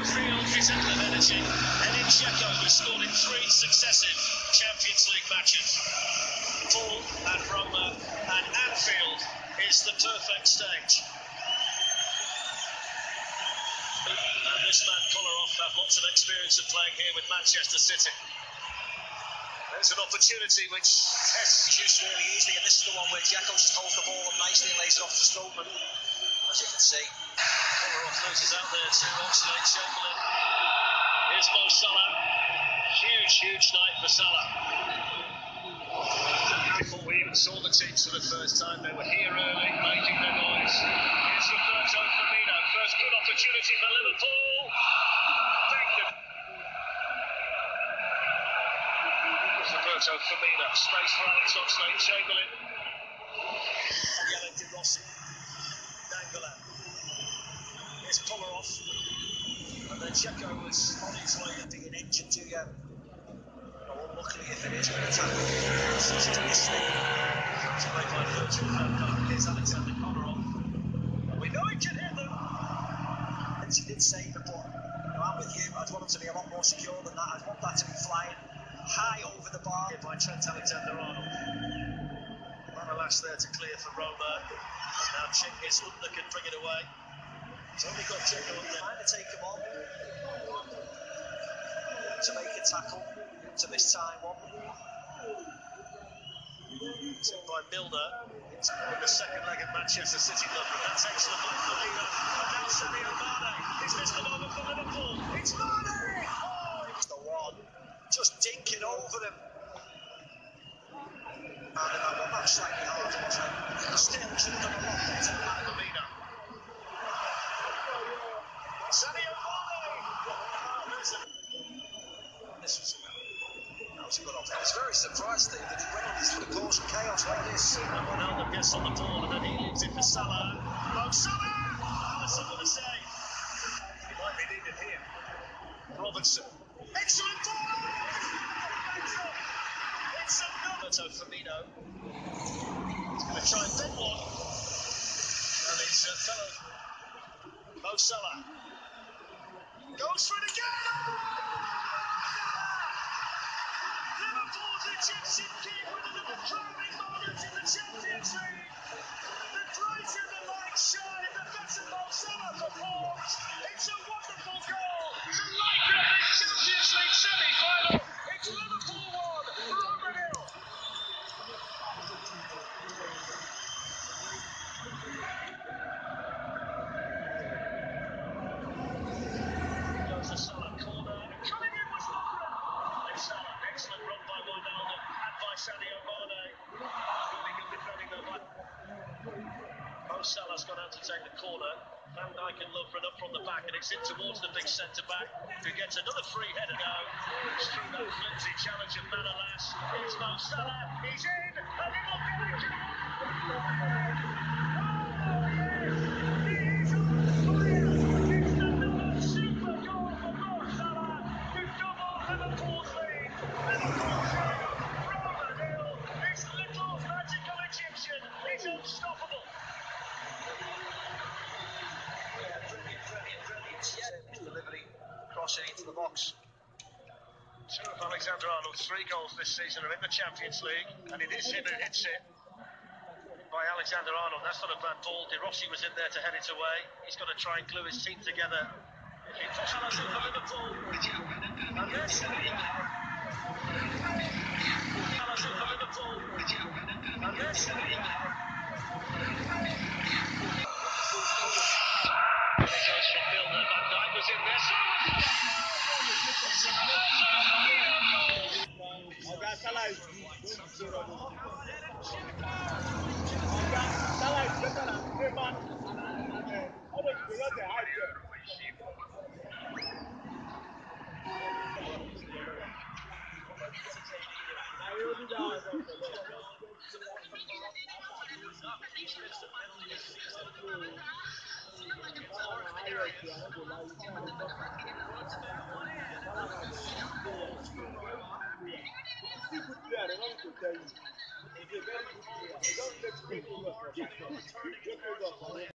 Is out of energy. Edin Dzeko has scored in three successive Champions League matches. Paul at Roma and Anfield is the perfect stage. And this man Kolarov have lots of experience of playing here with Manchester City. There's an opportunity which tests produced really easily, and this is the one where Dzeko just holds the ball up nicely and lays it off to Strootman. As you can see, Loses out there to Oxlade Chamberlain. Here's Mo Salah. Huge, huge night for Salah. Before we even saw the teams for the first time, they were here early, making their noise. Here's Roberto Firmino. First good opportunity for Liverpool. Roberto Firmino. Space for Alex Oxlade Chamberlain. Daniele De Rossi, Nainggolan. Here's Kolarov. Dzeko was on his way to being injured to you. Well, luckily, if it is going to tackle, it's to this thing. It's played by Virgil van Dijk. Here's Alexander Kolarov. We know he can hit them. And he did save but you know, I'm with you. I'd want him to be a lot more secure than that. I'd want that to be flying high over the bar. By Trent Alexander-Arnold. Manolas there to clear for Roma. And now Cengiz Under can bring it away. He's only got on there. Trying to take him on to make a tackle to miss time one. Took by Milner in the second leg of Manchester City London. That's excellent by Firmino. And now Sadio Mane. Is this the moment for Liverpool? It's Mane! Oh, It's the one just dinking over him. And that one, that slightly hard, wasn't it? Still, should have done a lot better than that. Firmino. Sadio Mane! Oh, there's a This was, that was a good offense. I was very surprised, Steve, that he went on his foot to cause chaos like this. And Ronaldo gets on the ball and then he leaves it for Salah. Mo Salah! Oh, someone to say. He might be needed here. Robertson. Excellent ball! It's another to Firmino. He's going to try and bend one. And his uh, fellow Mo Salah goes for it again. It's a wonderful goal. To up this Champions League semi-final. It's Liverpool one, Roma nil. Goes the Salah corner. Coming in was Lovren. And Salah, excellent run by Wijnaldum and by Sadio Mane. Salah's gone out to take the corner. Van Dijk and Lovren up from the back, and it's in towards the big centre back, who gets another free header now. It's through that flimsy challenge of Manolas. It's Mo Salah. He's in, and he will it. Oh! It's another super goal for Mo Salah to double Liverpool's lead. Liverpool Egyptian is unstoppable. Yeah, brilliant, brilliant, brilliant. Yeah. Delivery, crossing into the box. Two of Alexander Arnold's three goals this season are in the Champions League, and it is him who hits it by Alexander Arnold. That's not a bad ball. De Rossi was in there to head it away. He's got to try and glue his team together. If he puts in for Liverpool, and there's Salah. Salah's in for Liverpool, and there's Salah. And it goes from Milner. Van Dijk was in there. So was Ọ̀gá Salah is good, don't be so rubbish. Ọ̀gá Salah is better than Neymar and and and all those players they have there. Na yóò dídá ọ̀gá ìpẹ̀lẹ̀. Salah na highest, I no go lie you.